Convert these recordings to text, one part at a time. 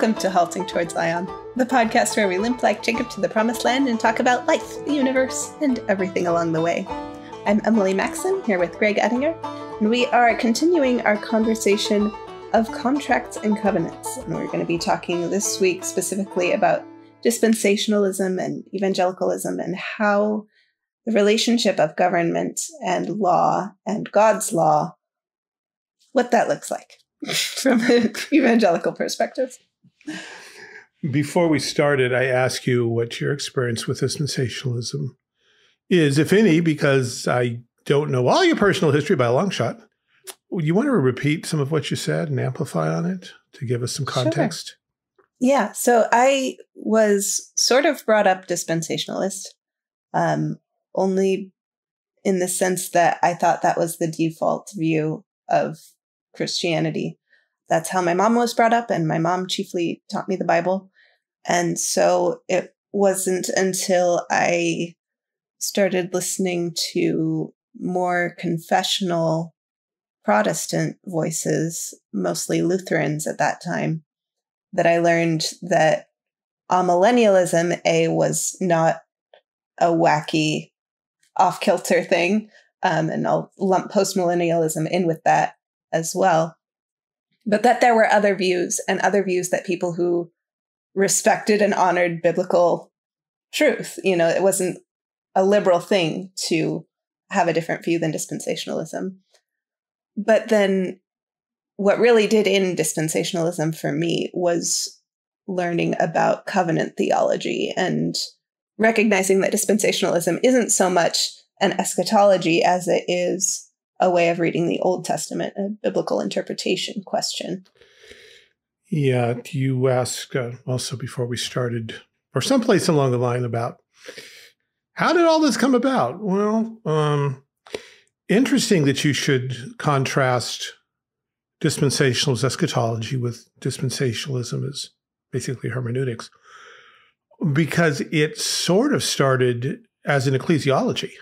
Welcome to Halting Towards Zion, the podcast where we limp like Jacob to the promised land and talk about life, the universe, and everything along the way. I'm Emily Maxon, here with Greg Ettinger, and we are continuing our conversation of contracts and covenants. And we're going to be talking this week specifically about dispensationalism and evangelicalism and how the relationship of government and law and God's law, what that looks like from an evangelical perspective. Before we started, I asked you what your experience with dispensationalism is, if any, because I don't know all your personal history by a long shot. You want to repeat some of what you said and amplify on it to give us some context? Sure. Yeah. So I was sort of brought up dispensationalist, um, only in the sense that I thought that was the default view of Christianity. That's how my mom was brought up, and my mom chiefly taught me the Bible. And so it wasn't until I started listening to more confessional Protestant voices, mostly Lutherans at that time, that I learned that amillennialism, A, was not a wacky, off kilter thing. Um, and I'll lump postmillennialism in with that as well. But that there were other views and other views that people who respected and honored biblical truth, you know, it wasn't a liberal thing to have a different view than dispensationalism. But then what really did in dispensationalism for me was learning about covenant theology and recognizing that dispensationalism isn't so much an eschatology as it is a way of reading the Old Testament, a biblical interpretation question. Yeah, you asked uh, also before we started, or someplace along the line, about how did all this come about? Well, um, interesting that you should contrast dispensationalist eschatology with dispensationalism as basically hermeneutics, because it sort of started as an ecclesiology.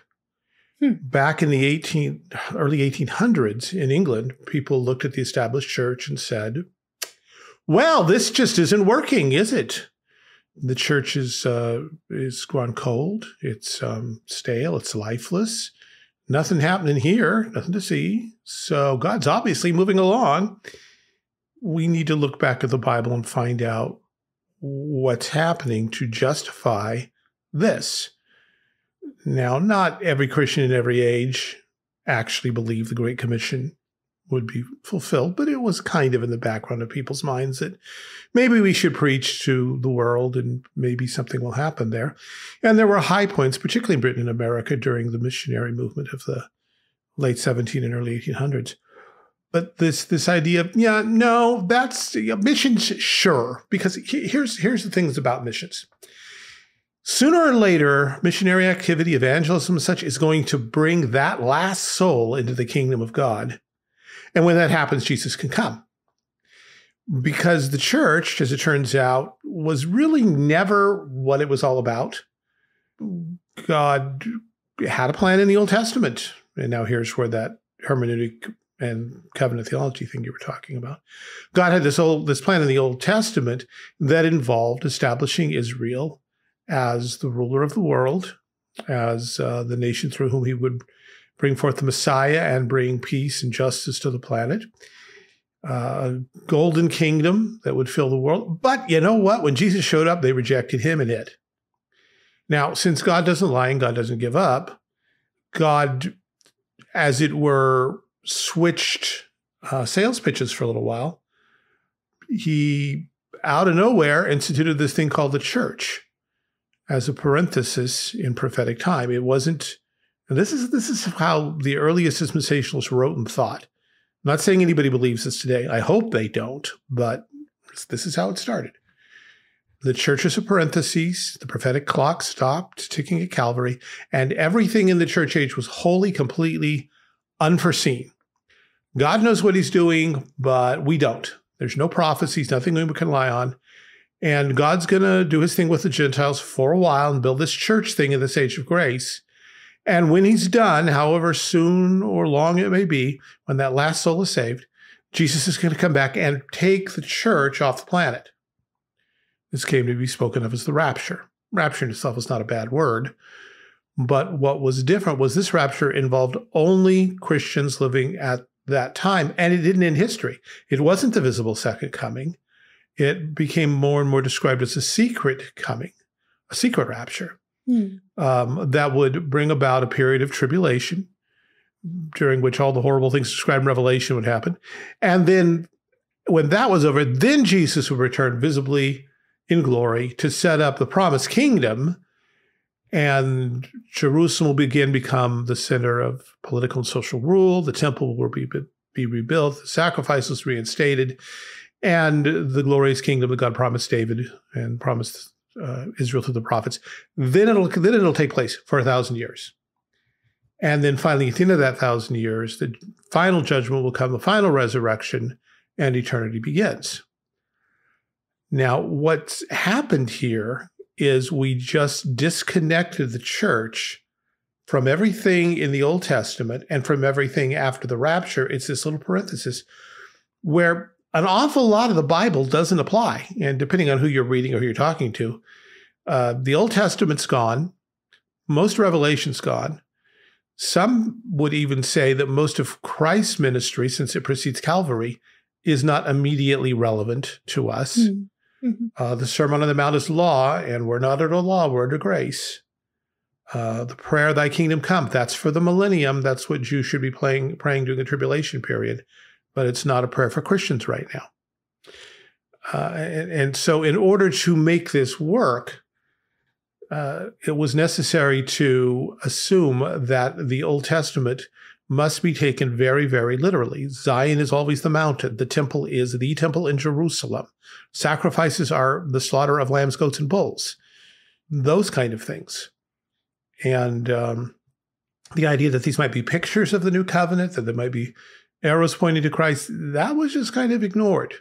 Hmm. Back in the 18, early 1800s in England, people looked at the established church and said, well, this just isn't working, is it? The church is uh, is gone cold. It's um, stale. It's lifeless. Nothing happening here. Nothing to see. So God's obviously moving along. We need to look back at the Bible and find out what's happening to justify this. Now, not every Christian in every age actually believed the Great Commission would be fulfilled, but it was kind of in the background of people's minds that maybe we should preach to the world and maybe something will happen there. And there were high points, particularly in Britain and America during the missionary movement of the late 17 and early 1800s. But this this idea of yeah no that's yeah, missions sure because here's here's the things about missions Sooner or later, missionary activity, evangelism, and such is going to bring that last soul into the kingdom of God. And when that happens, Jesus can come. Because the church, as it turns out, was really never what it was all about. God had a plan in the Old Testament. And now here's where that hermeneutic and covenant theology thing you were talking about. God had this old this plan in the Old Testament that involved establishing Israel as the ruler of the world, as uh, the nation through whom he would bring forth the Messiah and bring peace and justice to the planet. Uh, a golden kingdom that would fill the world. But you know what? When Jesus showed up, they rejected him and it. Now, since God doesn't lie and God doesn't give up, God, as it were, switched uh, sales pitches for a little while. He, out of nowhere, instituted this thing called the church as a parenthesis in prophetic time. It wasn't, and this is this is how the earliest dispensationalists wrote and thought. I'm not saying anybody believes this today. I hope they don't, but this is how it started. The church is a parenthesis. The prophetic clock stopped ticking at Calvary, and everything in the church age was wholly, completely unforeseen. God knows what he's doing, but we don't. There's no prophecies, nothing we can rely on. And God's going to do his thing with the Gentiles for a while and build this church thing in this age of grace. And when he's done, however soon or long it may be, when that last soul is saved, Jesus is going to come back and take the church off the planet. This came to be spoken of as the rapture. Rapture in itself is not a bad word, but what was different was this rapture involved only Christians living at that time, and it didn't end history. It wasn't the visible second coming. It became more and more described as a secret coming, a secret rapture hmm. um, that would bring about a period of tribulation during which all the horrible things described in Revelation would happen. And then when that was over, then Jesus would return visibly in glory to set up the promised kingdom. And Jerusalem will begin become the center of political and social rule. The temple will be, be rebuilt, the sacrifices reinstated, and the glorious kingdom that God promised David and promised uh, Israel through the prophets. Then it'll then it'll take place for a thousand years. And then finally, at the end of that thousand years, the final judgment will come, the final resurrection, and eternity begins. Now, what's happened here is we just disconnected the church from everything in the Old Testament and from everything after the rapture. It's this little parenthesis where an awful lot of the Bible doesn't apply. And depending on who you're reading or who you're talking to, uh, the Old Testament's gone, most Revelation's gone. Some would even say that most of Christ's ministry, since it precedes Calvary, is not immediately relevant to us. Mm-hmm. mm-hmm. Uh, the Sermon on the Mount is law, and we're not under law, we're under grace. Uh, the prayer, Thy kingdom come, that's for the millennium. That's what Jews should be playing, praying during the tribulation period. But it's not a prayer for Christians right now. Uh, and, and, so, in order to make this work, uh, it was necessary to assume that the Old Testament must be taken very, very literally. Zion is always the mountain. The temple is the temple in Jerusalem. Sacrifices are the slaughter of lambs, goats, and bulls. Those kind of things. And um, the idea that these might be pictures of the new covenant, that there might be arrows pointing to Christ, that was just kind of ignored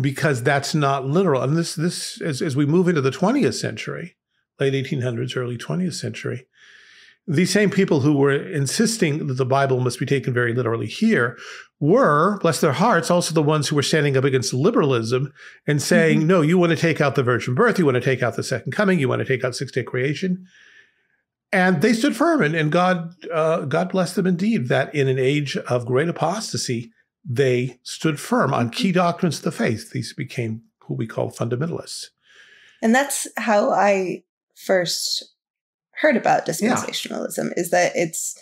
because that's not literal. And this, this as, as we move into the 20th century, late 1800s, early 20th century. These same people who were insisting that the Bible must be taken very literally here were, bless their hearts, also the ones who were standing up against liberalism and saying, mm-hmm. no, you want to take out the virgin birth, you want to take out the second coming, you want to take out six day creation. And they stood firm, and, and God, uh, God bless them indeed, that in an age of great apostasy, they stood firm on key doctrines of the faith. These became who we call fundamentalists. And that's how I first heard about dispensationalism yeah. is that it's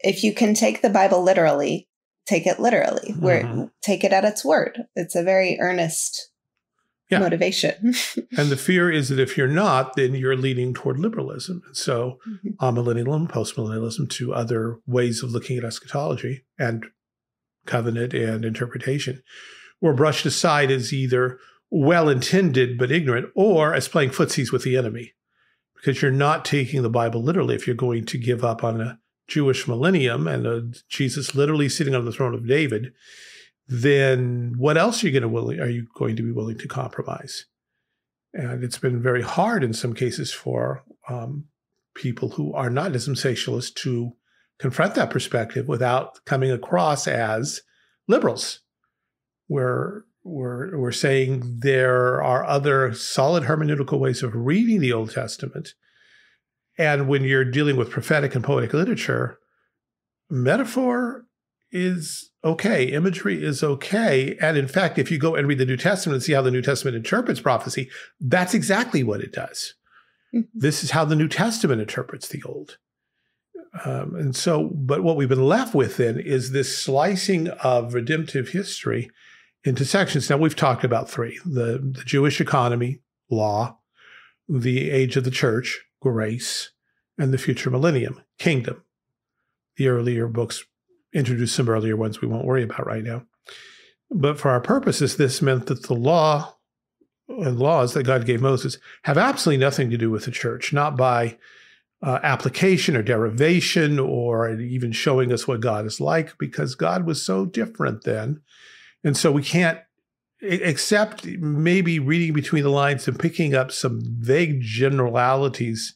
if you can take the Bible literally, take it literally. Where mm-hmm. take it at its word. It's a very earnest yeah. motivation. and the fear is that if you're not, then you're leaning toward liberalism. And so mm-hmm. amillennialism, postmillennialism, to other ways of looking at eschatology and covenant and interpretation were brushed aside as either well intended but ignorant, or as playing footsies with the enemy. Because you're not taking the Bible literally if you're going to give up on a Jewish millennium and a Jesus literally sitting on the throne of David, then what else are you going to willing are you going to be willing to compromise? And it's been very hard in some cases for um, people who are not dispensationalists to confront that perspective without coming across as liberals, where we're, we're saying there are other solid hermeneutical ways of reading the Old Testament. And when you're dealing with prophetic and poetic literature, metaphor is okay, imagery is okay. And in fact, if you go and read the New Testament and see how the New Testament interprets prophecy, that's exactly what it does. Mm-hmm. This is how the New Testament interprets the Old. Um, and so, but what we've been left with then is this slicing of redemptive history into sections. Now, we've talked about three the, the Jewish economy, law, the age of the church, grace, and the future millennium, kingdom. The earlier books introduced some earlier ones we won't worry about right now. But for our purposes, this meant that the law and laws that God gave Moses have absolutely nothing to do with the church, not by uh, application or derivation or even showing us what God is like, because God was so different then and so we can't, except maybe reading between the lines and picking up some vague generalities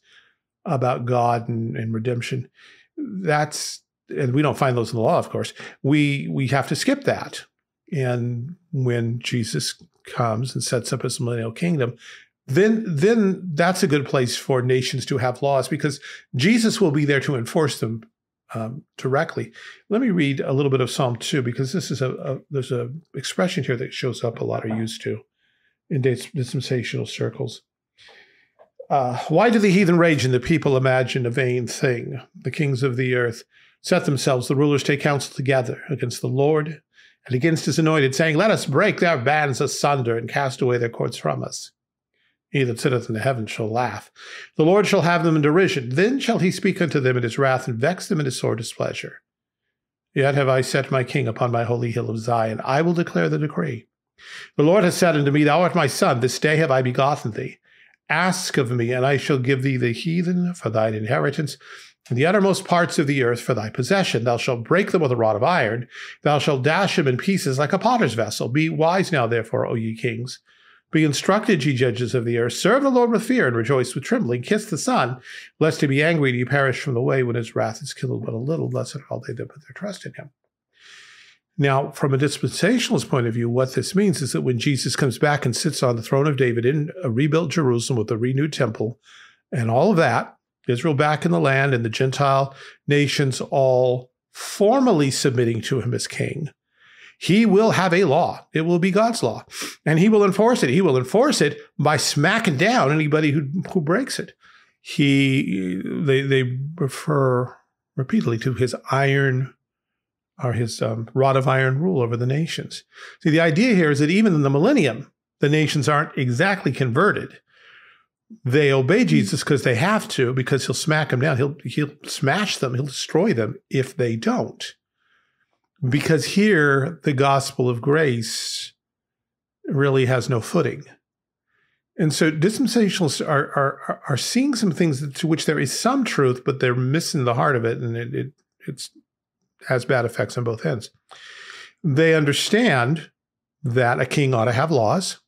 about God and, and redemption. That's, and we don't find those in the law, of course. We we have to skip that. And when Jesus comes and sets up his millennial kingdom, then then that's a good place for nations to have laws because Jesus will be there to enforce them um, directly. Let me read a little bit of Psalm two because this is a, a there's a expression here that shows up a lot are used to in dispensational circles. Uh, why do the heathen rage and the people imagine a vain thing? The kings of the earth set themselves, the rulers take counsel together against the Lord and against his anointed, saying, Let us break their bands asunder and cast away their cords from us. He that sitteth in the heavens shall laugh. The Lord shall have them in derision. Then shall he speak unto them in his wrath and vex them in his sore displeasure. Yet have I set my king upon my holy hill of Zion. I will declare the decree. The Lord has said unto me, Thou art my son. This day have I begotten thee. Ask of me, and I shall give thee the heathen for thine inheritance, and the uttermost parts of the earth for thy possession. Thou shalt break them with a rod of iron. Thou shalt dash them in pieces like a potter's vessel. Be wise now, therefore, O ye kings. Be instructed, ye judges of the earth. Serve the Lord with fear and rejoice with trembling. Kiss the Son, lest he be angry and ye perish from the way when his wrath is kindled but a little. Blessed are all they that put their trust in him. Now, from a dispensationalist point of view, what this means is that when Jesus comes back and sits on the throne of David in a rebuilt Jerusalem with a renewed temple and all of that, Israel back in the land and the Gentile nations all formally submitting to him as king, he will have a law. It will be God's law. And he will enforce it. He will enforce it by smacking down anybody who, who breaks it. He they they refer repeatedly to his iron or his um, rod of iron rule over the nations. See, the idea here is that even in the millennium, the nations aren't exactly converted. They obey hmm. Jesus because they have to, because he'll smack them down. He'll he'll smash them. He'll destroy them if they don't because here the gospel of grace really has no footing. And so dispensationalists are, are, are seeing some things to which there is some truth, but they're missing the heart of it, and it, it it's, has bad effects on both ends. They understand that a king ought to have laws,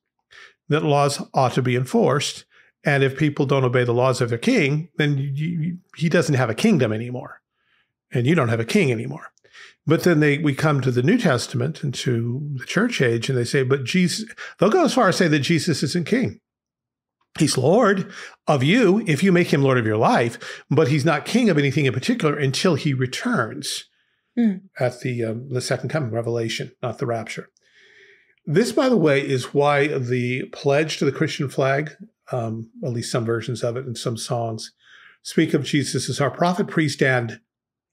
that laws ought to be enforced, and if people don't obey the laws of their king, then you, he doesn't have a kingdom anymore, and you don't have a king anymore. But then they we come to the New Testament and to the church age, and they say, but Jesus, they'll go as far as say that Jesus isn't king. He's Lord of you if you make him Lord of your life, but he's not king of anything in particular until he returns mm. at the um, the second coming, Revelation, not the rapture. This, by the way, is why the pledge to the Christian flag, um, at least some versions of it and some songs, speak of Jesus as our prophet, priest, and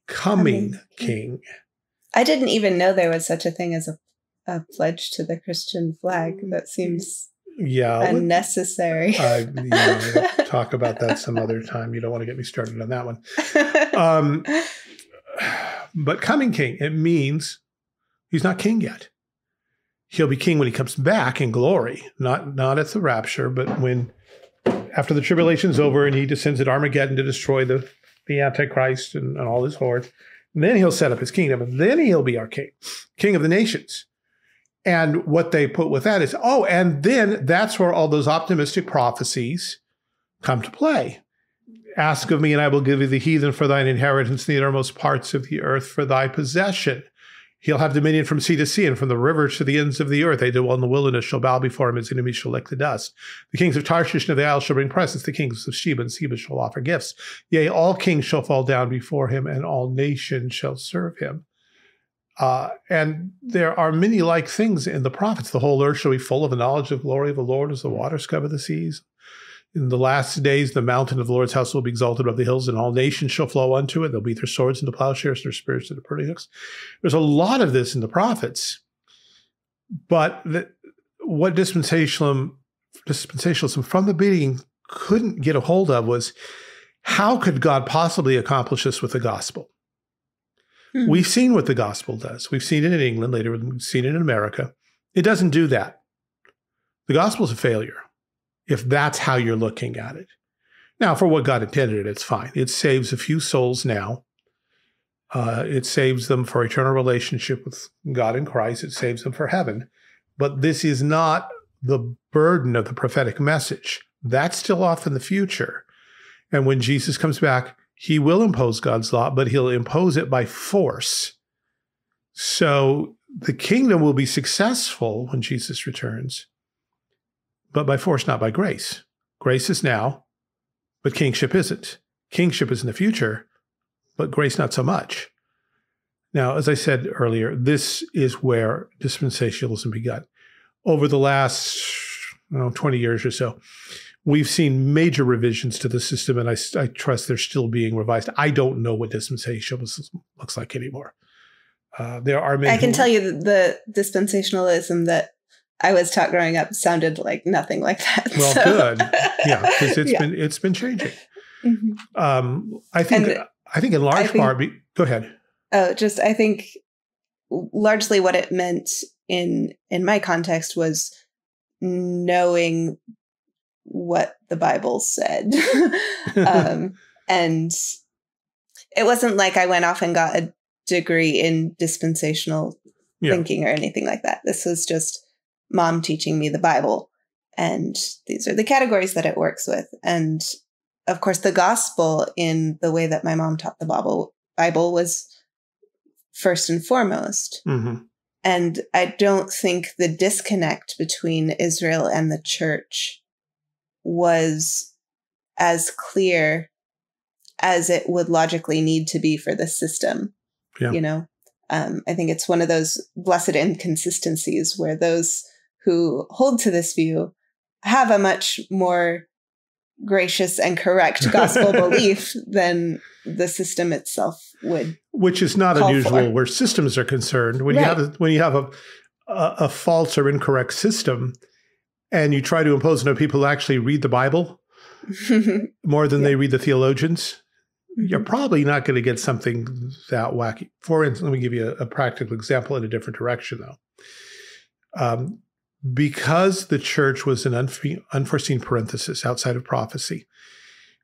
coming king. I didn't even know there was such a thing as a, a pledge to the Christian flag. That seems yeah unnecessary. Uh, yeah, talk about that some other time. You don't want to get me started on that one. Um, but coming king, it means he's not king yet. He'll be king when he comes back in glory, not not at the rapture, but when after the tribulation's over and he descends at Armageddon to destroy the the Antichrist and, and all his hordes. Then he'll set up his kingdom, and then he'll be our king, king of the nations. And what they put with that is, oh, and then that's where all those optimistic prophecies come to play. Ask of me, and I will give you the heathen for thine inheritance, the uttermost parts of the earth for thy possession. He'll have dominion from sea to sea and from the rivers to the ends of the earth. They dwell in the wilderness shall bow before him. His enemies shall lick the dust. The kings of Tarshish and of the isles shall bring presents. The kings of Sheba and Seba shall offer gifts. Yea, all kings shall fall down before him, and all nations shall serve him. Uh, and there are many like things in the prophets. The whole earth shall be full of the knowledge of glory of the Lord as the waters cover the seas. In the last days, the mountain of the Lord's house will be exalted above the hills, and all nations shall flow unto it. They'll beat their swords into plowshares, and their spears into pruning hooks. There's a lot of this in the prophets, but the, what dispensationalism, dispensationalism from the beginning couldn't get a hold of was how could God possibly accomplish this with the gospel? Hmm. We've seen what the gospel does. We've seen it in England, later we've seen it in America. It doesn't do that. The gospel is a failure if that's how you're looking at it. Now, for what God intended it, it's fine. It saves a few souls now. Uh, it saves them for eternal relationship with God in Christ. It saves them for heaven. But this is not the burden of the prophetic message. That's still off in the future. And when Jesus comes back, he will impose God's law, but he'll impose it by force. So the kingdom will be successful when Jesus returns but by force, not by grace. Grace is now, but kingship isn't. Kingship is in the future, but grace not so much. Now, as I said earlier, this is where dispensationalism began. Over the last know, 20 years or so, we've seen major revisions to the system, and I, I trust they're still being revised. I don't know what dispensationalism looks like anymore. Uh, there are many. I can tell you the dispensationalism that I was taught growing up sounded like nothing like that. Well, so. good, yeah, because it's yeah. been it's been changing. Mm-hmm. Um, I think and I think in large think, part. Be, go ahead. Oh, just I think largely what it meant in in my context was knowing what the Bible said. um, and it wasn't like I went off and got a degree in dispensational yeah. thinking or anything like that. This was just mom teaching me the Bible. And these are the categories that it works with. And of course, the gospel in the way that my mom taught the Bible, Bible was first and foremost. Mm-hmm. And I don't think the disconnect between Israel and the church was as clear as it would logically need to be for the system. Yeah. You know, um, I think it's one of those blessed inconsistencies where those who hold to this view have a much more gracious and correct gospel belief than the system itself would. Which is not unusual for. where systems are concerned. When right. you have a, when you have a, a, a false or incorrect system, and you try to impose on people who actually read the Bible more than yeah. they read the theologians, you're mm-hmm. probably not going to get something that wacky. For instance, let me give you a, a practical example in a different direction, though. Um, because the church was an unf- unforeseen parenthesis outside of prophecy,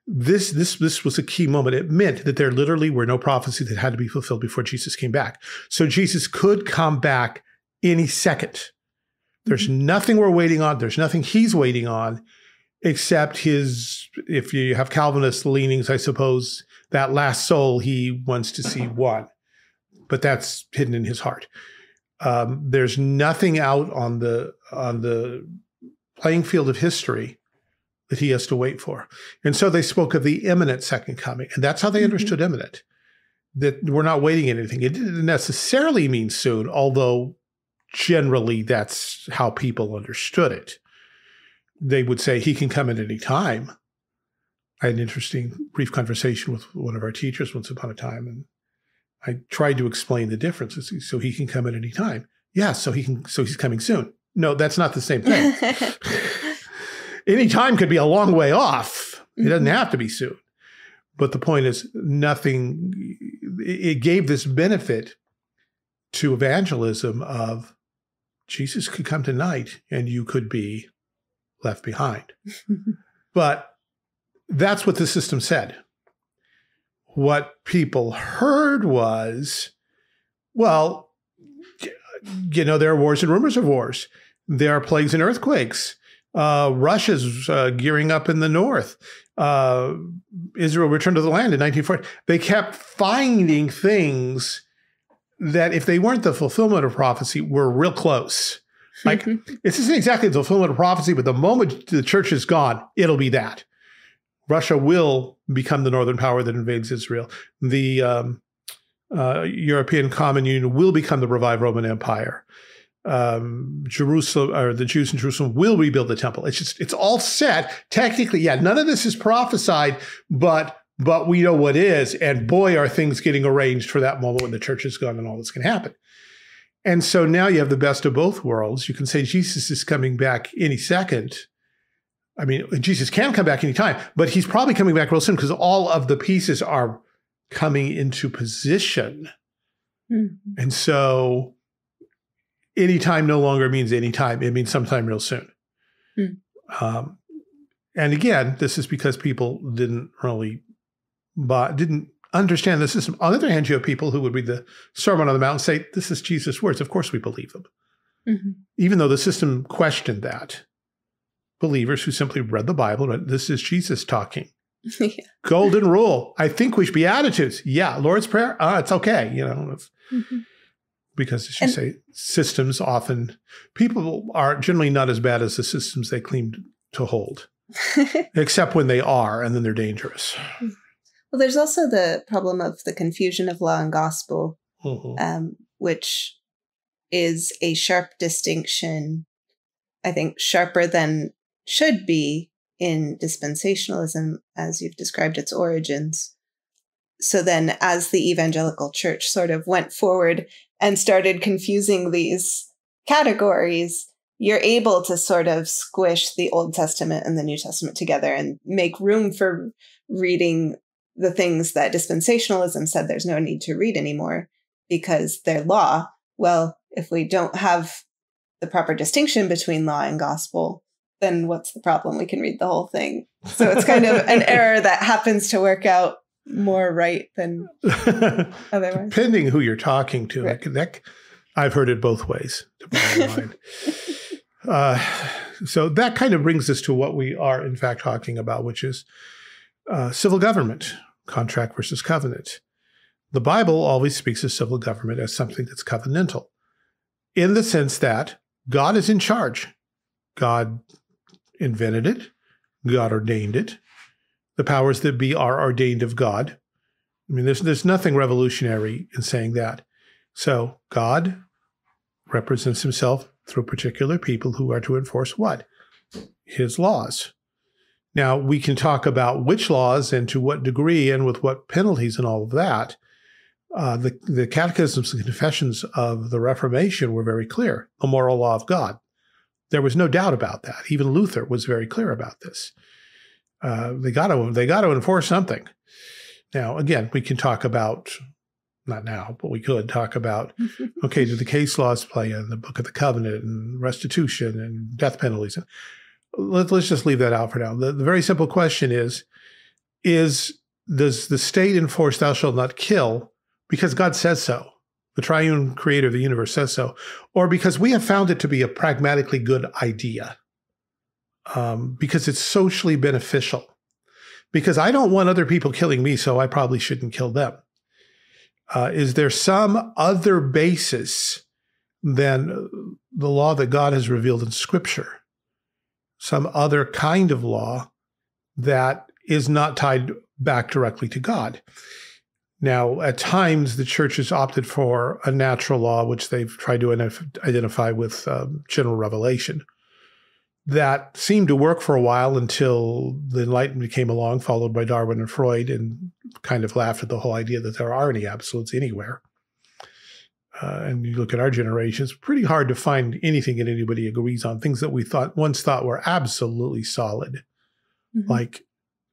this this this was a key moment. It meant that there literally were no prophecies that had to be fulfilled before Jesus came back. So Jesus could come back any second. There's mm-hmm. nothing we're waiting on. There's nothing he's waiting on, except his. If you have Calvinist leanings, I suppose that last soul he wants to see one, but that's hidden in his heart. Um, there's nothing out on the on the playing field of history that he has to wait for. And so they spoke of the imminent second coming. And that's how they mm-hmm. understood imminent, that we're not waiting anything. It didn't necessarily mean soon, although generally that's how people understood it. They would say he can come at any time. I had an interesting brief conversation with one of our teachers once upon a time, and I tried to explain the differences. So he can come at any time. Yeah, so he can so he's coming soon. No, that's not the same thing. any time could be a long way off. It doesn't mm-hmm. have to be soon. But the point is, nothing, it gave this benefit to evangelism of Jesus could come tonight and you could be left behind. but that's what the system said. What people heard was, well, you know, there are wars and rumors of wars. There are plagues and earthquakes. Uh, Russia's uh, gearing up in the north. Uh, Israel returned to the land in 1940. They kept finding things that, if they weren't the fulfillment of prophecy, were real close. Like this isn't exactly the fulfillment of prophecy, but the moment the church is gone, it'll be that. Russia will become the northern power that invades Israel. The um, uh, European Common Union will become the revived Roman Empire um, Jerusalem or the Jews in Jerusalem will rebuild the temple. It's just it's all set. Technically, yeah, none of this is prophesied, but but we know what is, and boy, are things getting arranged for that moment when the church is gone and all this can happen. And so now you have the best of both worlds. You can say Jesus is coming back any second. I mean, Jesus can come back anytime, but he's probably coming back real soon because all of the pieces are coming into position. Mm-hmm. And so anytime no longer means anytime. It means sometime real soon. Mm. Um, and again, this is because people didn't really buy, didn't understand the system. On the other hand, you have people who would read the Sermon on the Mount and say, "This is Jesus' words." Of course, we believe them, mm-hmm. even though the system questioned that. Believers who simply read the Bible, but this is Jesus talking. yeah. Golden rule. I think we should be attitudes. Yeah. Lord's prayer. Ah, it's okay. You know. Mm-hmm because as you and, say, systems often people are generally not as bad as the systems they claim to hold, except when they are, and then they're dangerous. Well, there's also the problem of the confusion of law and gospel, mm-hmm. um, which is a sharp distinction. I think sharper than should be in dispensationalism, as you've described its origins. So then, as the evangelical church sort of went forward and started confusing these categories, you're able to sort of squish the Old Testament and the New Testament together and make room for reading the things that dispensationalism said there's no need to read anymore because they're law. Well, if we don't have the proper distinction between law and gospel, then what's the problem? We can read the whole thing. So it's kind of an error that happens to work out more right than otherwise. Depending who you're talking to, right. that, I've heard it both ways. uh, so that kind of brings us to what we are in fact talking about, which is uh, civil government, contract versus covenant. The Bible always speaks of civil government as something that's covenantal, in the sense that God is in charge. God invented it, God ordained it. The powers that be are ordained of God. I mean, there's, there's nothing revolutionary in saying that. So God represents himself through particular people who are to enforce what? His laws. Now, we can talk about which laws and to what degree and with what penalties and all of that. Uh, the, the catechisms and confessions of the Reformation were very clear the moral law of God. There was no doubt about that. Even Luther was very clear about this. Uh, they got to they got to enforce something. Now, again, we can talk about not now, but we could talk about okay, do the case laws play in the Book of the Covenant and restitution and death penalties? Let, us just leave that out for now. The, the very simple question is: is does the state enforce "Thou shalt not kill" because God says so? the triune creator of the universe says so, or because we have found it to be a pragmatically good idea, um, because it's socially beneficial. Because I don't want other people killing me, so I probably shouldn't kill them. Uh, is there some other basis than the law that God has revealed in Scripture? Some other kind of law that is not tied back directly to God? Now, at times, the church has opted for a natural law, which they've tried to identify with um, general revelation. That seemed to work for a while until the Enlightenment came along, followed by Darwin and Freud, and kind of laughed at the whole idea that there are any absolutes anywhere. Uh, and you look at our generation, it's pretty hard to find anything that anybody agrees on, things that we thought once thought were absolutely solid, mm-hmm. like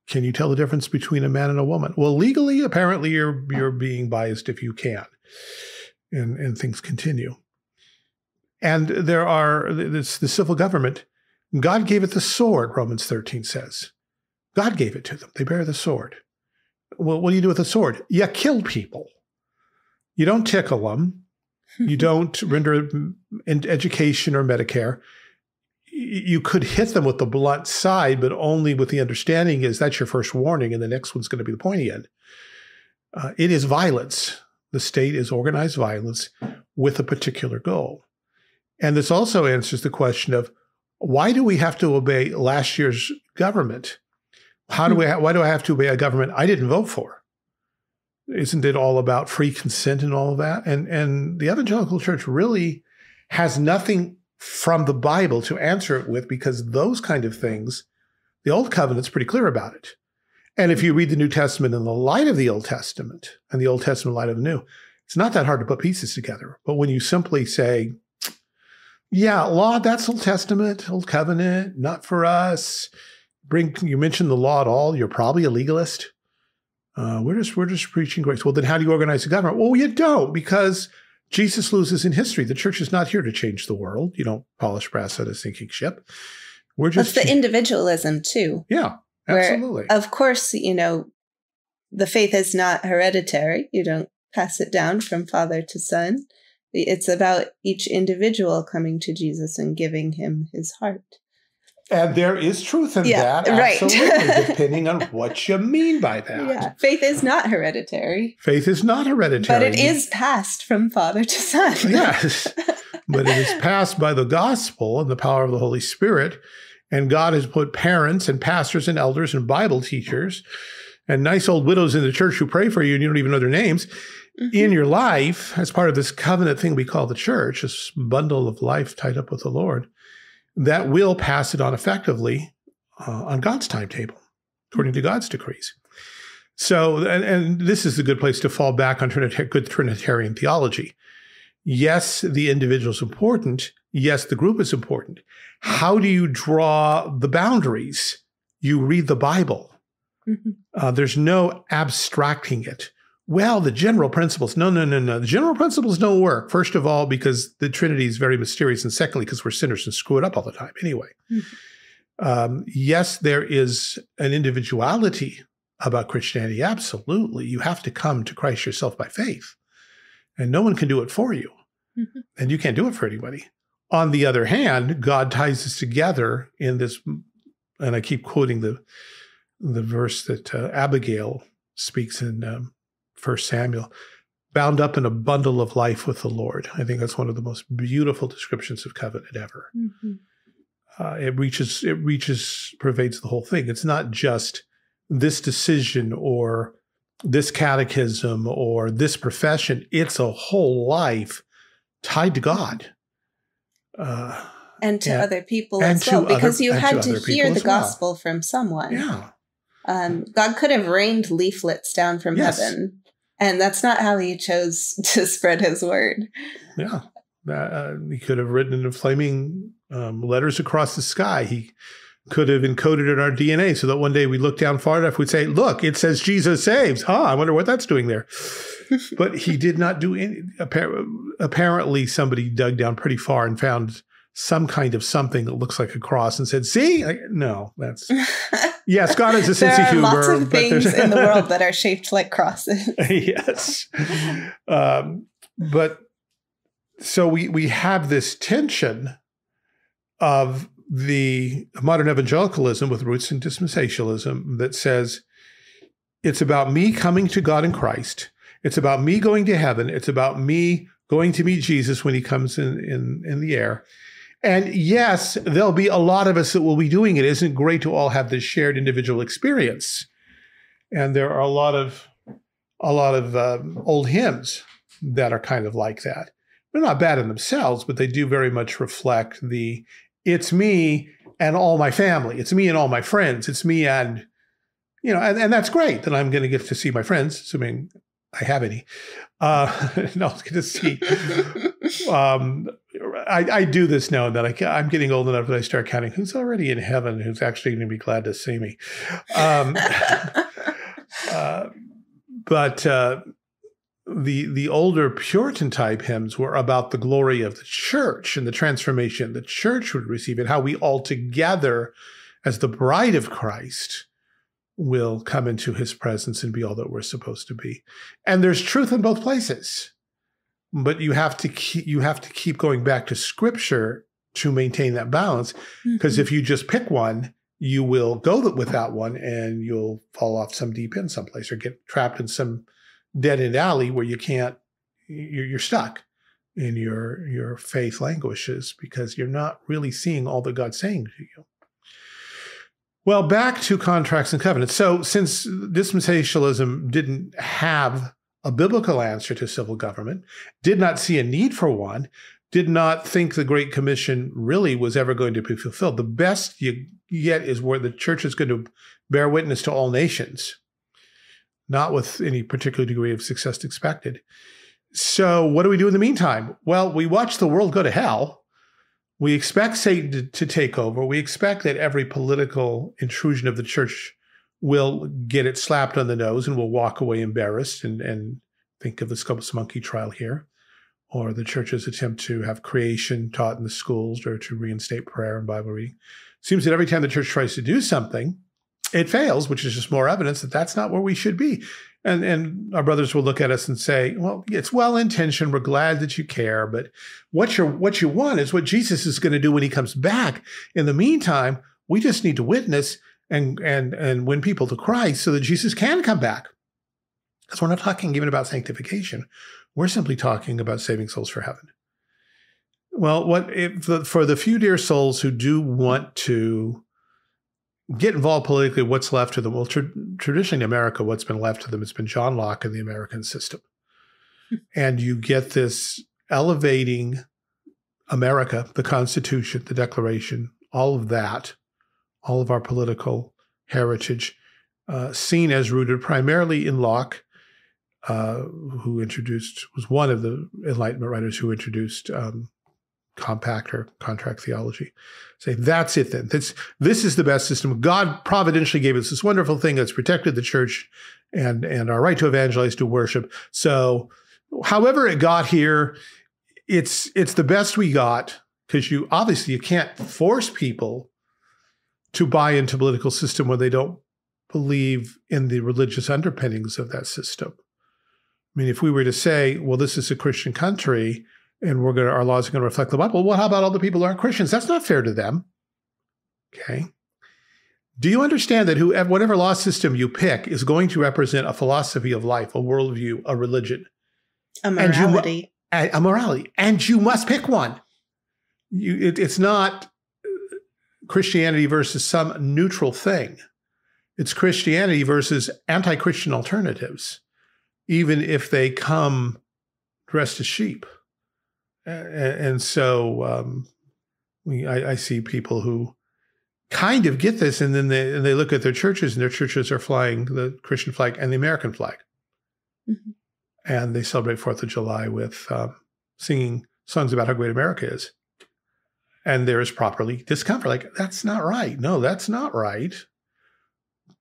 can you tell the difference between a man and a woman? Well, legally, apparently you're you're being biased if you can. And and things continue. And there are this the civil government, God gave it the sword, Romans 13 says. God gave it to them. They bear the sword. Well, what do you do with the sword? You kill people. You don't tickle them. You don't render education or Medicare you could hit them with the blunt side, but only with the understanding is that's your first warning, and the next one's going to be the pointy end. Uh, it is violence. The state is organized violence with a particular goal. And this also answers the question of why do we have to obey last year's government? How do hmm. we? Ha- why do I have to obey a government I didn't vote for? Isn't it all about free consent and all of that? And and the evangelical church really has nothing from the Bible to answer it with because those kind of things, the Old Covenant's pretty clear about it. And if you read the New Testament in the light of the Old Testament and the Old Testament light of the New, it's not that hard to put pieces together. But when you simply say, yeah, law, that's Old Testament, Old Covenant, not for us. Bring you mentioned the law at all, you're probably a legalist. Uh, we're just we're just preaching grace. Well, then how do you organize the government? Well, you don't because Jesus loses in history. The church is not here to change the world. You don't polish brass on a sinking ship. We're just That's the individualism too. Yeah, absolutely. Where, of course, you know, the faith is not hereditary. You don't pass it down from father to son. It's about each individual coming to Jesus and giving him his heart. And there is truth in yeah, that, right. absolutely, depending on what you mean by that. Yeah. Faith is not hereditary. Faith is not hereditary. But it is passed from father to son. yes. But it is passed by the gospel and the power of the Holy Spirit. And God has put parents and pastors and elders and Bible teachers and nice old widows in the church who pray for you and you don't even know their names mm-hmm. in your life as part of this covenant thing we call the church, this bundle of life tied up with the Lord that will pass it on effectively uh, on God's timetable, according to God's decrees. So, and, and this is a good place to fall back on Trinita- good Trinitarian theology. Yes, the individual is important. Yes, the group is important. How do you draw the boundaries? You read the Bible. Mm-hmm. Uh, there's no abstracting it well, the general principles. No, no, no, no. The general principles don't work. First of all, because the Trinity is very mysterious. And secondly, because we're sinners and screw it up all the time anyway. Mm-hmm. Um, yes, there is an individuality about Christianity. Absolutely. You have to come to Christ yourself by faith. And no one can do it for you. Mm-hmm. And you can't do it for anybody. On the other hand, God ties us together in this, and I keep quoting the the verse that uh, Abigail speaks in um, First Samuel, bound up in a bundle of life with the Lord. I think that's one of the most beautiful descriptions of covenant ever. Mm-hmm. Uh, it reaches, it reaches, pervades the whole thing. It's not just this decision or this catechism or this profession. It's a whole life tied to God. Uh, and to and, other people as well, because other, you had to, to hear the gospel well. from someone. Yeah. Um, God could have rained leaflets down from yes. heaven and that's not how he chose to spread his word. Yeah. Uh, he could have written in flaming um, letters across the sky. He could have encoded in our DNA so that one day we look down far enough, we'd say, look, it says Jesus saves. Huh, I wonder what that's doing there. but he did not do any. Apparently, somebody dug down pretty far and found some kind of something that looks like a cross and said, "See, no, that's yes, God is a sense of humor." There are Lots of things in the world that are shaped like crosses. yes, um, but so we we have this tension of the modern evangelicalism with roots in dispensationalism that says it's about me coming to God in Christ. It's about me going to heaven. It's about me going to meet Jesus when he comes in in, in the air. And yes, there'll be a lot of us that will be doing it. Isn't great to all have this shared individual experience? And there are a lot of a lot of um, old hymns that are kind of like that. They're not bad in themselves, but they do very much reflect the it's me and all my family. It's me and all my friends. It's me and you know, and, and that's great that I'm going to get to see my friends, assuming I have any. Uh, no, I was going to see. Um, I, I, do this now that I, am getting old enough that I start counting who's already in heaven, who's actually going to be glad to see me. Um, uh, but uh, the the older Puritan type hymns were about the glory of the church and the transformation the church would receive, and how we all together, as the bride of Christ, will come into His presence and be all that we're supposed to be. And there's truth in both places but you have to keep you have to keep going back to scripture to maintain that balance because mm-hmm. if you just pick one you will go with that one and you'll fall off some deep end someplace or get trapped in some dead end alley where you can't you're, you're stuck and your your faith languishes because you're not really seeing all that God's saying to you. Well, back to contracts and covenants. So, since dispensationalism didn't have a biblical answer to civil government, did not see a need for one, did not think the Great Commission really was ever going to be fulfilled. The best you get is where the church is going to bear witness to all nations, not with any particular degree of success expected. So, what do we do in the meantime? Well, we watch the world go to hell. We expect Satan to, take over. We expect that every political intrusion of the church will get it slapped on the nose and will walk away embarrassed and, and think of the Scopes Monkey trial here, or the church's attempt to have creation taught in the schools or to reinstate prayer and Bible reading. Seems that every time the church tries to do something, it fails, which is just more evidence that that's not where we should be. And, and our brothers will look at us and say, well, it's well intentioned. We're glad that you care, but what you what you want is what Jesus is going to do when he comes back. In the meantime, We just need to witness and and and win people to Christ so that Jesus can come back. Because we're not talking even about sanctification. We're simply talking about saving souls for heaven. Well, what if the, for the few dear souls who do want to get involved politically, what's left to them? Well, tra- traditionally in America, what's been left to them has been John Locke and the American system. And you get this elevating America, the Constitution, the Declaration, all of that, all of our political heritage, uh, seen as rooted primarily in Locke, uh, who introduced, was one of the Enlightenment writers who introduced um, compact or contract theology. Say, that's it then. This, this is the best system. God providentially gave us this wonderful thing that's protected the church and, and our right to evangelize, to worship. So, however it got here, it's it's the best we got because you obviously you can't force people to buy into a political system when they don't believe in the religious underpinnings of that system. I mean, if we were to say, well, this is a Christian country and we're going to, our laws are going to reflect the Bible, well, how about all the people who aren't Christians? That's not fair to them. Okay. Do you understand that whoever, whatever law system you pick is going to represent a philosophy of life, a worldview, a religion, a morality, a, a morality, and you must pick one. You, it, it's not Christianity versus some neutral thing. It's Christianity versus anti-Christian alternatives, even if they come dressed as sheep. And, and so um, we, I, I see people who kind of get this, and then they and they look at their churches, and their churches are flying the Christian flag and the American flag, mm-hmm. and they celebrate Fourth of July with um, singing songs about how great America is, and there is properly discomfort. Like that's not right. No, that's not right.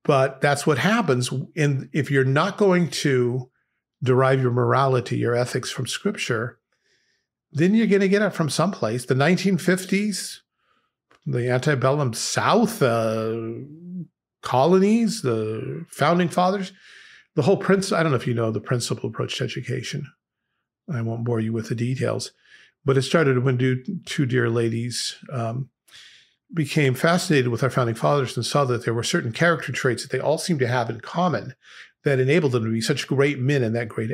But that's what happens. And if you're not going to derive your morality, your ethics from Scripture, then you're going to get it from someplace. The 1950s, the antebellum South uh, colonies, the founding fathers, the whole principle. I don't know if you know the principal approach to education. I won't bore you with the details, but it started when two dear ladies um, became fascinated with our founding fathers and saw that there were certain character traits that they all seemed to have in common that enabled them to be such great men in that great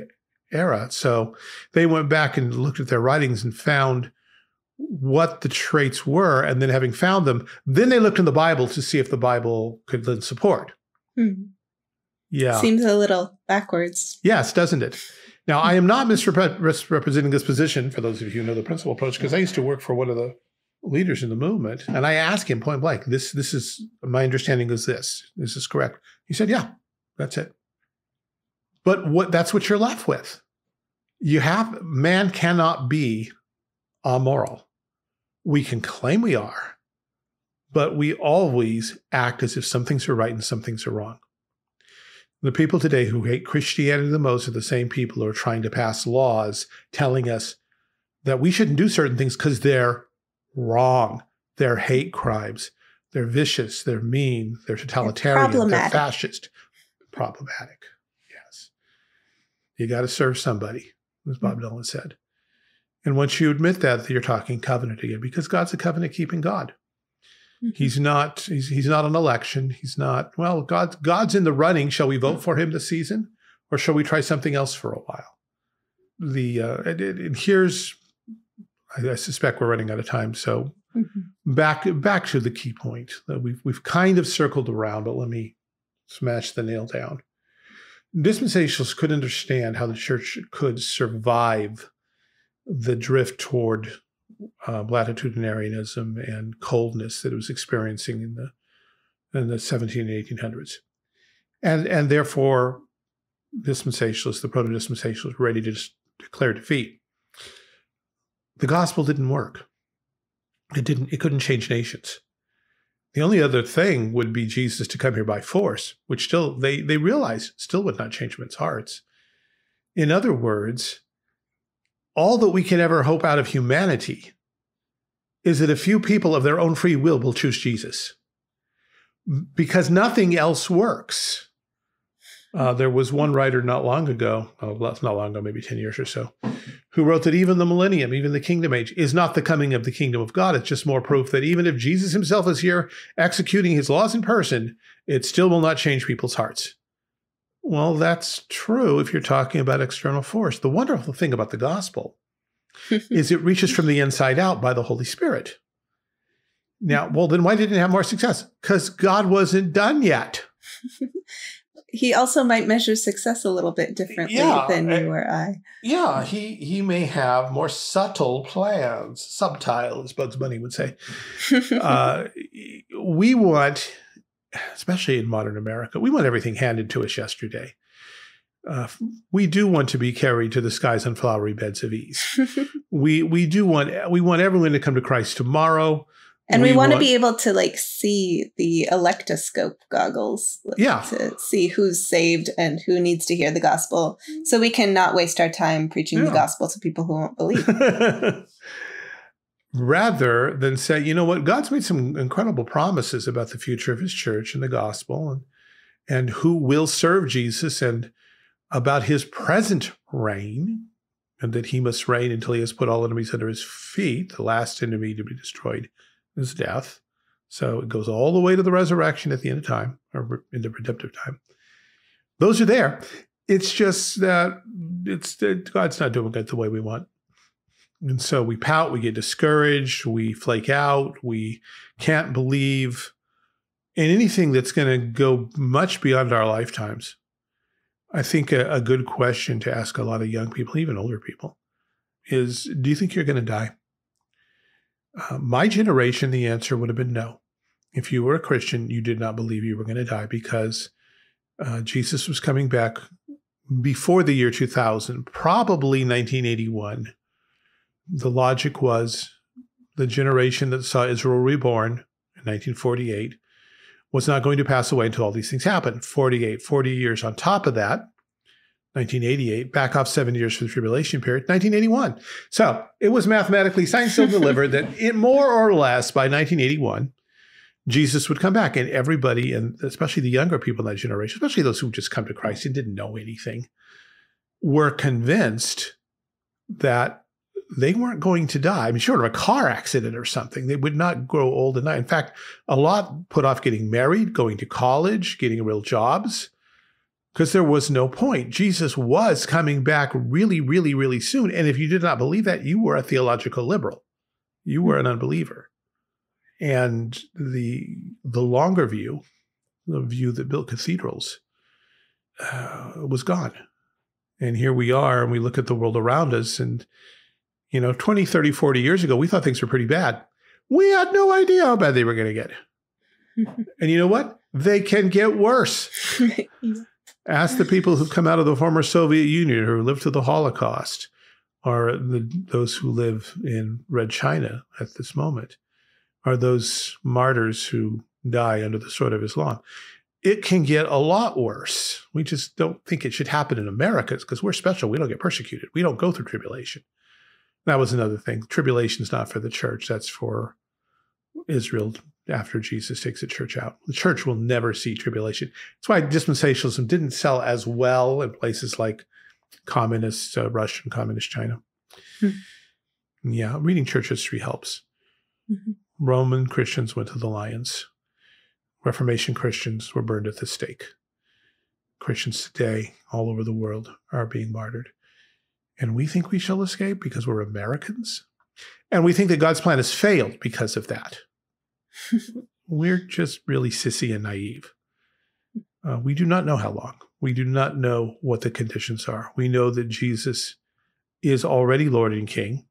era. So they went back and looked at their writings and found what the traits were. And then having found them, then they looked in the Bible to see if the Bible could lend support. Hmm. Yeah. Seems a little backwards. Yes, doesn't it? Now, I am not misrepresenting this position for those of you who know the principal approach, because I used to work for one of the leaders in the movement, and I asked him point blank, "This, this is my understanding is this. This is correct." He said, "Yeah, that's it." But what that's what you're left with. You have man cannot be amoral. We can claim we are, but we always act as if some things are right and some things are wrong. The people today who hate Christianity the most are the same people who are trying to pass laws telling us that we shouldn't do certain things because they're wrong. They're hate crimes. They're vicious. They're mean. They're totalitarian. They're fascist. Problematic. Yes. You got to serve somebody, as Bob. Dylan said. And once you admit that, you're talking covenant again, because God's a covenant keeping God. Mm-hmm. He's not. He's, he's not an election. He's not. Well, God. God's in the running. Shall we vote for him this season, or shall we try something else for a while? The uh, and, and here's. I, I, suspect we're running out of time, so mm-hmm. back back to the key point that we've we've kind of circled around, but let me smash the nail down. Dispensationalists could understand how the church could survive the drift toward uh, latitudinarianism and coldness that it was experiencing in the in the 17 and 1800s, and and therefore dispensationalists, the proto-dispensationalists, were ready to declare defeat. The gospel didn't work. It didn't. It couldn't change nations. The only other thing would be Jesus to come here by force, which still they they realized still would not change men's hearts. In other words, all that we can ever hope out of humanity is that a few people of their own free will will choose Jesus because nothing else works. Uh, there was one writer not long ago, well, not long ago, maybe 10 years or so, who wrote that even the millennium, even the kingdom age, is not the coming of the kingdom of God. It's just more proof that even if Jesus himself is here executing his laws in person, it still will not change people's hearts. Well, that's true if you're talking about external force. The wonderful thing about the gospel is it reaches from the inside out by the Holy Spirit. Now, well, then why didn't it have more success? Because God wasn't done yet. he also might measure success a little bit differently yeah, than you or I. Yeah, he he may have more subtle plans, subtile, as Bugs Bunny would say. uh, we want, especially in modern America, we want everything handed to us yesterday. Uh, we do want to be carried to the skies on flowery beds of ease. we we do want we want everyone to come to Christ tomorrow and we, we want, to be able to like see the electoscope goggles yeah to see who's saved and who needs to hear the gospel so we cannot waste our time preaching yeah. the gospel to people who won't believe rather than say you know what god's made some incredible promises about the future of his church and the gospel and and who will serve jesus and about his present reign and that he must reign until he has put all enemies under his feet the last enemy to be destroyed is death. So it goes all the way to the resurrection at the end of time, or in the redemptive time. Those are there. It's just that it's that God's not doing it the way we want. And so we pout, we get discouraged, we flake out, we can't believe in anything that's going to go much beyond our lifetimes. I think a, a, good question to ask a lot of young people, even older people, is Do you think you're going to die? Uh, my generation, the answer would have been no. If you were a Christian, you did not believe you were going to die because uh, Jesus was coming back before the year 2000, probably 1981. The logic was the generation that saw Israel reborn in 1948 was not going to pass away until all these things happened. 48, 40 years on top of that, 1988, back off seven years for the tribulation period, 1981. So it was mathematically signed, still delivered that it more or less by 1981, Jesus would come back. And everybody, and especially the younger people in that generation, especially those who just come to Christ and didn't know anything, were convinced that they weren't going to die. I mean, short of a car accident or something, they would not grow old and die. In fact, a lot put off getting married, going to college, getting real jobs because there was no point. Jesus was coming back really, really, really soon. And if you did not believe that, you were a theological liberal. You were an unbeliever. And the the longer view, the view that built cathedrals, uh, was gone. And here we are, and we look at the world around us. And, you know, 20, 30, 40 years ago, we thought things were pretty bad. We had no idea how bad they were going to get. and you know what? They can get worse. Ask the people who've come out of the former Soviet Union or who lived through the Holocaust or the, those who live in Red China at this moment, are those martyrs who die under the sword of Islam. It can get a lot worse. We just don't think it should happen in America because we're special. We don't get persecuted. We don't go through tribulation. That was another thing. Tribulation is not for the church. That's for Israel after Jesus takes the church out. The church will never see tribulation. That's why dispensationalism didn't sell as well in places like communist uh, Russia and communist China. Mm-hmm. Yeah, reading church history helps. Mm-hmm. Roman Christians went to the lions. Reformation Christians were burned at the stake. Christians today, all over the world, are being martyred. And we think we shall escape because we're Americans? And we think that God's plan has failed because of that. We're just really sissy and naive. Uh, we do not know how long. We do not know what the conditions are. We know that Jesus is already Lord and King,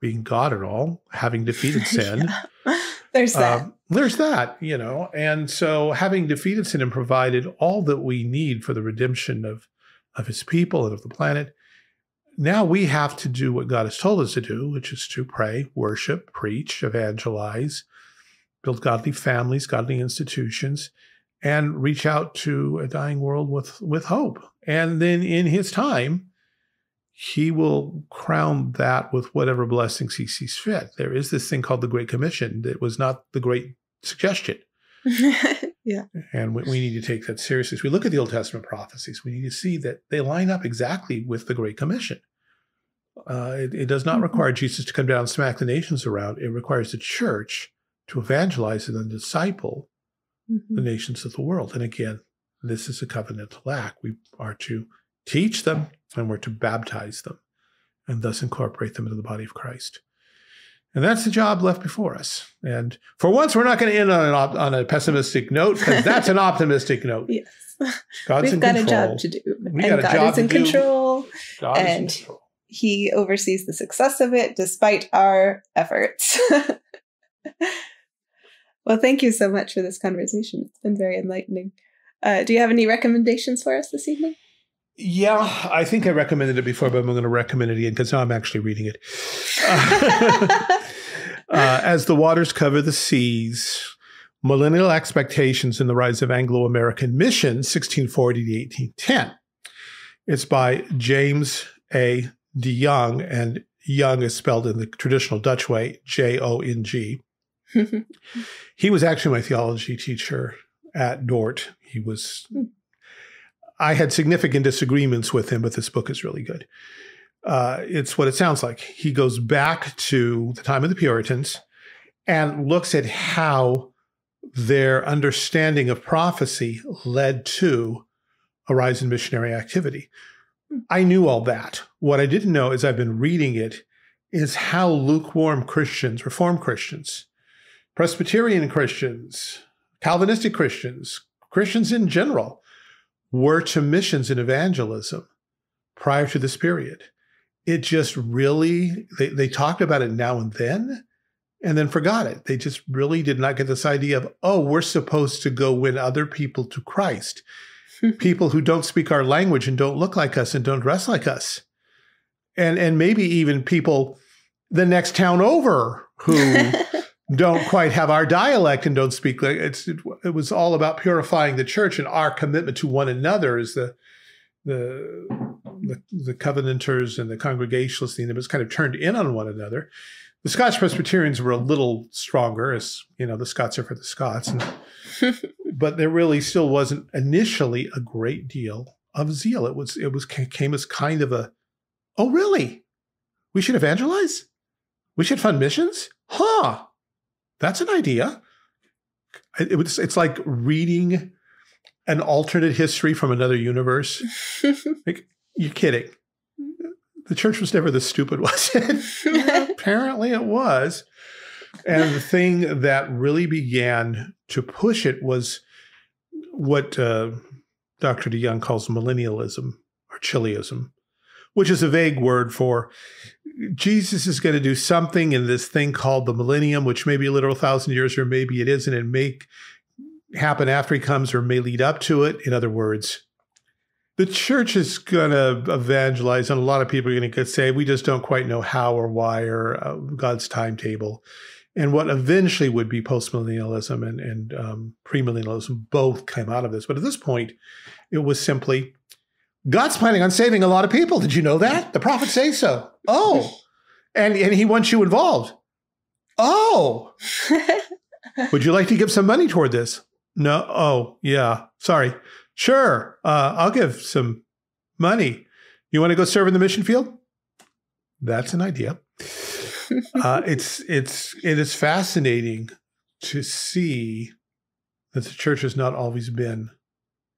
being God and all, having defeated sin. yeah. There's that. Uh, there's that, you know. And so, having defeated sin and provided all that we need for the redemption of, of his people and of the planet, now we have to do what God has told us to do, which is to pray, worship, preach, evangelize, build godly families, godly institutions, and reach out to a dying world with, with hope. And then in his time, he will crown that with whatever blessings he sees fit. There is this thing called the Great Commission that was not the Great Suggestion. yeah. And we, we, need to take that seriously. As we look at the Old Testament prophecies, we need to see that they line up exactly with the Great Commission. Uh, it, it, does not mm-hmm. require Jesus to come down and smack the nations around. It requires the church to evangelize and then disciple mm-hmm. the nations of the world. And again, this is a covenantal act. We are to teach them and we're to baptize them and thus incorporate them into the body of Christ. And that's the job left before us. And for once, we're not going to end on, an op- on a pessimistic note because that's an optimistic note. Yes. God's We've got control. a job to do. We and God is in control. God and is in control. He oversees the success of it despite our efforts. well, thank you so much for this conversation. It's been very enlightening. Uh, do you have any recommendations for us this evening? Yeah, I think I recommended it before, but I'm going to recommend it again because now I'm actually reading it. uh, as the waters cover the seas, millennial expectations and the rise of Anglo-American missions, 1640 to 1810. It's by James A. de Jong, and Young is spelled in the traditional Dutch way, J O N G. he was actually my theology teacher at Dordt. He was, I had significant disagreements with him, but this book is really good. Uh, it's what it sounds like. He goes back to the time of the Puritans and looks at how their understanding of prophecy led to a rise in missionary activity. I knew all that. What I didn't know, as I've been reading it, is how lukewarm Christians, Reformed Christians, Presbyterian Christians, Calvinistic Christians, Christians in general, were to missions and evangelism prior to this period. It just really, they, they talked about it now and then, and then forgot it. They just really did not get this idea of, oh, we're supposed to go win other people to Christ. people who don't speak our language and don't look like us and don't dress like us. And and maybe even people the next town over who don't quite have our dialect and don't speak like it's it, it, was all about purifying the church and our commitment to one another is the the the, the covenanters and the congregationalists and it was kind of turned in on one another. The Scotch Presbyterians were a little stronger, as you know, the Scots are for the Scots, and, but there really still wasn't initially a great deal of zeal. It was it was came as kind of a, oh really, we should evangelize, we should fund missions, huh? That's an idea. It, it was it's like reading an alternate history from another universe. like, you're kidding the church was never this stupid, was it? Apparently it was. And the thing that really began to push it was what uh, Dr. de Jong calls millennialism or chiliasm, which is a vague word for Jesus is going to do something in this thing called the millennium, which may be a literal thousand years or maybe it isn't. and may happen after he comes or may lead up to it. In other words, the church is going to evangelize, and a lot of people are going to say, we just don't quite know how or why or uh, God's timetable. And what eventually would be postmillennialism and, and um, premillennialism both came out of this. But at this point, it was simply God's planning on saving a lot of people. Did you know that? The prophets say so. Oh, and, and he wants you involved. Oh, would you like to give some money toward this? No. Oh, yeah. Sorry. Sure, uh, I'll give some money. You want to go serve in the mission field? That's an idea. uh, it's it's it is fascinating to see that the church has not always been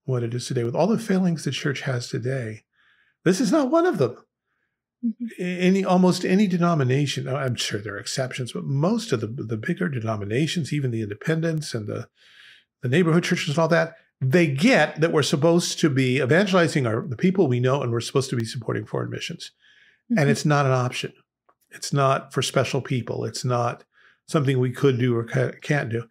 what it is today. With all the failings the church has today, this is not one of them. Mm-hmm. Any almost any denomination, I'm sure there are exceptions, but most of the the bigger denominations, even the independents and the the neighborhood churches and all that, they get that we're supposed to be evangelizing our the people we know and we're supposed to be supporting foreign missions. Mm-hmm. And it's not an option. It's not for special people. It's not something we could do or can't do.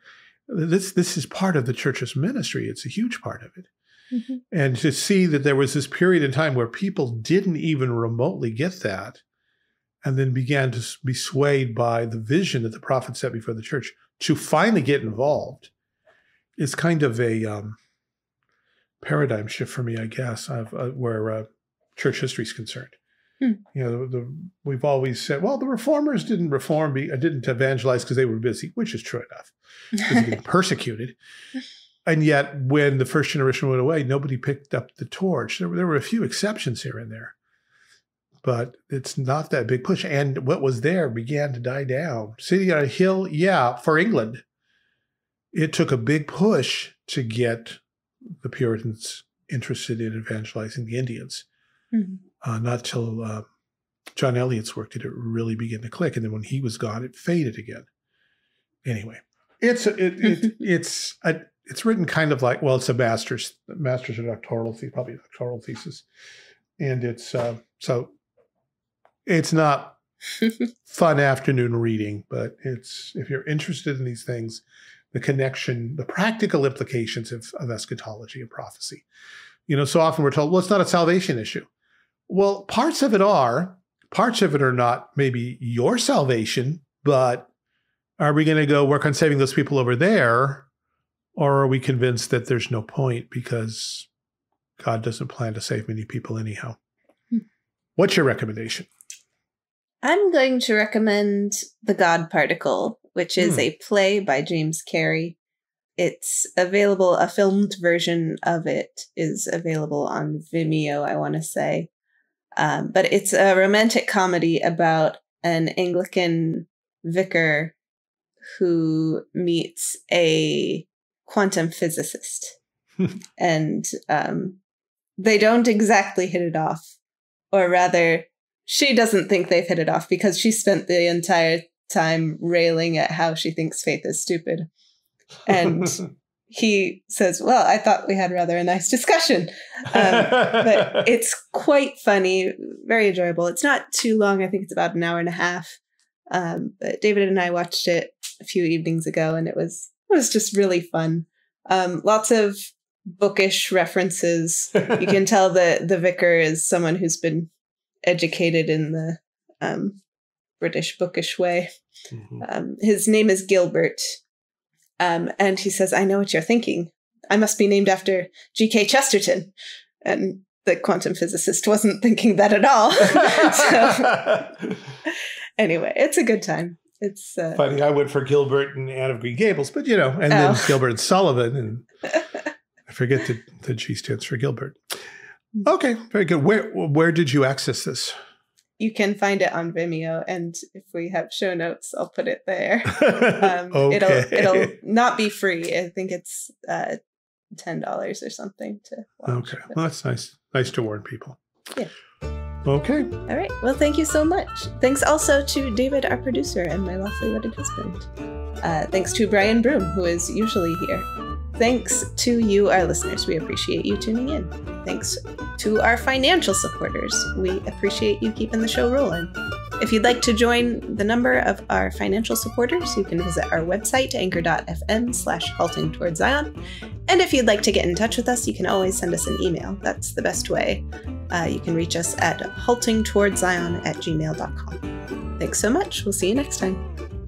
This this is part of the church's ministry. It's a huge part of it. Mm-hmm. And to see that there was this period in time where people didn't even remotely get that and then began to be swayed by the vision that the prophet set before the church to finally get involved is kind of a um, paradigm shift for me, I guess, of, uh, where uh, church history is concerned. Hmm. You know, the, the, we've always said, well, the reformers didn't reform, be, didn't evangelize because they were busy, which is true enough, because getting persecuted. And yet, when the first generation went away, nobody picked up the torch. There, there were a few exceptions here and there. but it's not that big push. And what was there began to die down. City on a hill, yeah, for England, it took a big push to get the Puritans interested in evangelizing the Indians. Mm-hmm. Uh, not till uh, John Eliot's work did it really begin to click, and then when he was gone, it faded again. Anyway, it's it, it it's a, it's written kind of like well, it's a master's master's or doctoral thesis, probably doctoral thesis, and it's uh, so it's not fun afternoon reading, but it's if you're interested in these things, the connection, the practical implications of, of eschatology and prophecy. You know, so often we're told, well, it's not a salvation issue. Well, parts of it are, parts of it are not maybe your salvation, but are we going to go work on saving those people over there? Or are we convinced that there's no point because God doesn't plan to save many people anyhow? Hmm. What's your recommendation? I'm going to recommend The God Particle, which is hmm. a play by James Carey. It's available, a filmed version of it is available on Vimeo, I want to say. Um, but it's a romantic comedy about an Anglican vicar who meets a quantum physicist. and um, they don't exactly hit it off, or rather, she doesn't think they've hit it off because she spent the entire time railing at how she thinks faith is stupid. And he says, Well, I thought we had rather a nice discussion. Um, but it's quite funny, very enjoyable. It's not too long. I think it's about an hour and a half. Um, but David and I watched it a few evenings ago, and it was it was just really fun. Um, lots of bookish references. you can tell that the vicar is someone who's been educated in the um, British bookish way. Mm-hmm. Um, his name is Gilbert, um, and he says, "I know what you're thinking. I must be named after G.K. Chesterton." And the quantum physicist wasn't thinking that at all. so, anyway, it's a good time. It's uh, funny. I went for Gilbert and Anne of Green Gables, but you know, and oh. then Gilbert and Sullivan, and I forget that the G stands for Gilbert. Hmm. Okay, very good. Where where did you access this? You can find it on Vimeo, and if we have show notes, I'll put it there. Um, okay. It'll it'll not be free. I think it's uh, ten dollars or something to. Watch, okay, well that's nice. Nice to warn people. Yeah. Okay. All right. Well, thank you so much. Thanks also to David, our producer, and my lovely wedded husband. Uh, thanks to Brian Broom, who is usually here. Thanks to you, our listeners. We appreciate you tuning in. Thanks to our financial supporters. We appreciate you keeping the show rolling. If you'd like to join the number of our financial supporters, you can visit our website, anchor.fm slash halting towards Zion. And if you'd like to get in touch with us, you can always send us an email. That's the best way. Uh, you can reach us at haltingtowardszion at gmail.com. Thanks so much. We'll see you next time.